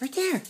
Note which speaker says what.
Speaker 1: Right there.